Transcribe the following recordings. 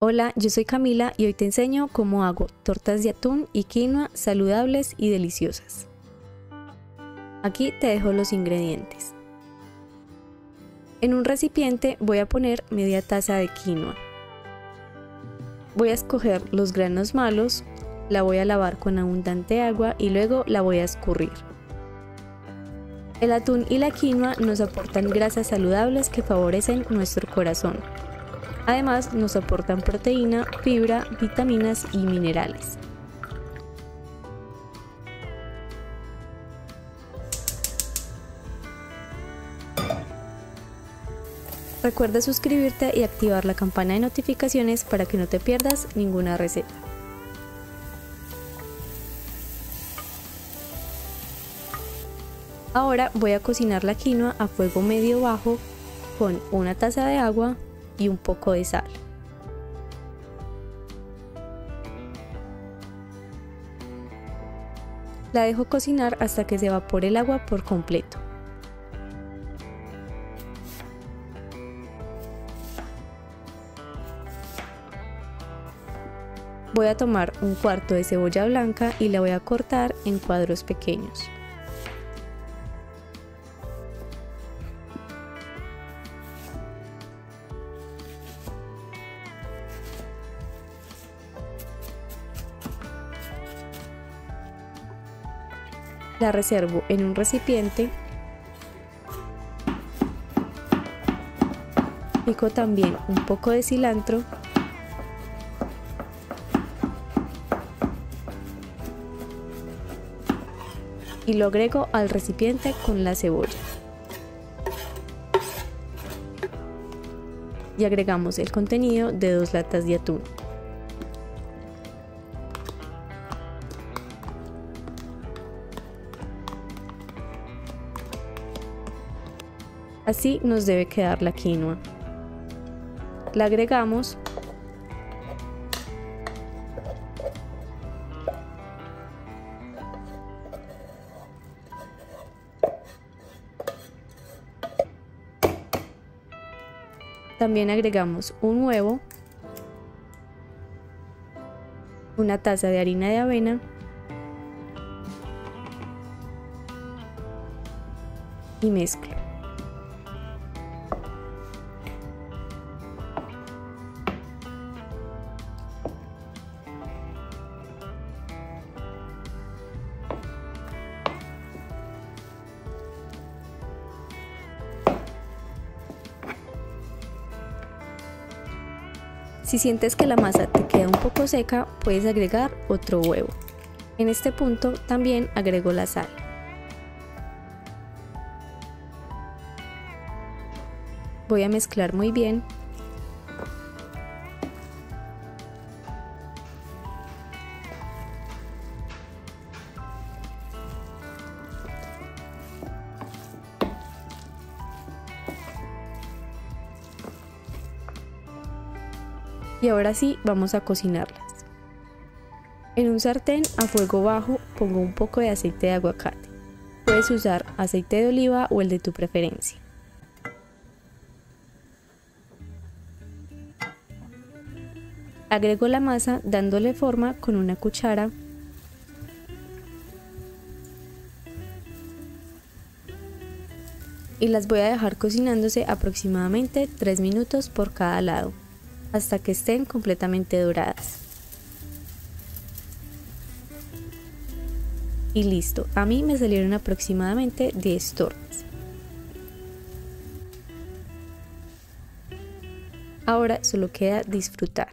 Hola, yo soy Camila y hoy te enseño cómo hago tortas de atún y quinoa saludables y deliciosas. Aquí te dejo los ingredientes. En un recipiente voy a poner media taza de quinoa. Voy a escoger los granos malos, la voy a lavar con abundante agua y luego la voy a escurrir. El atún y la quinoa nos aportan grasas saludables que favorecen nuestro corazón. Además nos aportan proteína, fibra, vitaminas y minerales. Recuerda suscribirte y activar la campana de notificaciones para que no te pierdas ninguna receta. Ahora voy a cocinar la quinoa a fuego medio bajo con una taza de agua, y un poco de sal. La dejo cocinar hasta que se evapore el agua por completo. Voy a tomar un cuarto de cebolla blanca y la voy a cortar en cuadros pequeños. La reservo en un recipiente. Pico también un poco de cilantro. Y lo agrego al recipiente con la cebolla. Y agregamos el contenido de dos latas de atún. Así nos debe quedar la quinoa. La agregamos También agregamos un huevo, una taza de harina de avena y mezclo. Si sientes que la masa te queda un poco seca, puedes agregar otro huevo. En este punto también agrego la sal. Voy a mezclar muy bien y ahora sí vamos a cocinarlas. En un sartén a fuego bajo pongo un poco de aceite de aguacate. Puedes usar aceite de oliva o el de tu preferencia. Agrego la masa dándole forma con una cuchara y las voy a dejar cocinándose aproximadamente 3 minutos por cada lado hasta que estén completamente doradas. Y listo, a mí me salieron aproximadamente 10 tortas. Ahora solo queda disfrutar.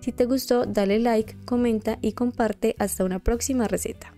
Si te gustó, dale like, comenta y comparte hasta una próxima receta.